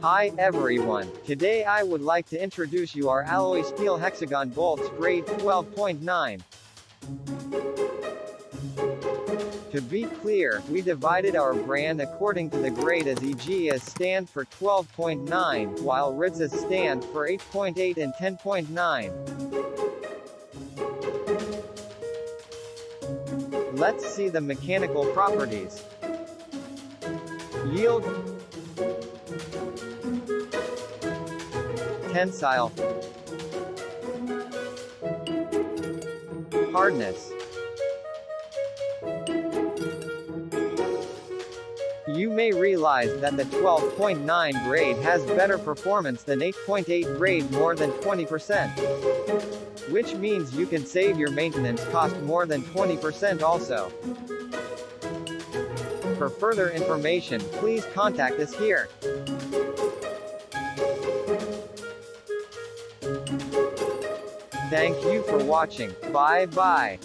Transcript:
Hi everyone, today I would like to introduce you our alloy steel hexagon bolts grade 12.9. To be clear, we divided our brand according to the grade as e.g. as stand for 12.9, while RIDS stand for 8.8 and 10.9. Let's see the mechanical properties. Yield. Tensile. Hardness may realize that the 12.9 grade has better performance than 8.8 grade more than 20%. Which means you can save your maintenance cost more than 20% also. For further information, please contact us here. Thank you for watching. Bye bye.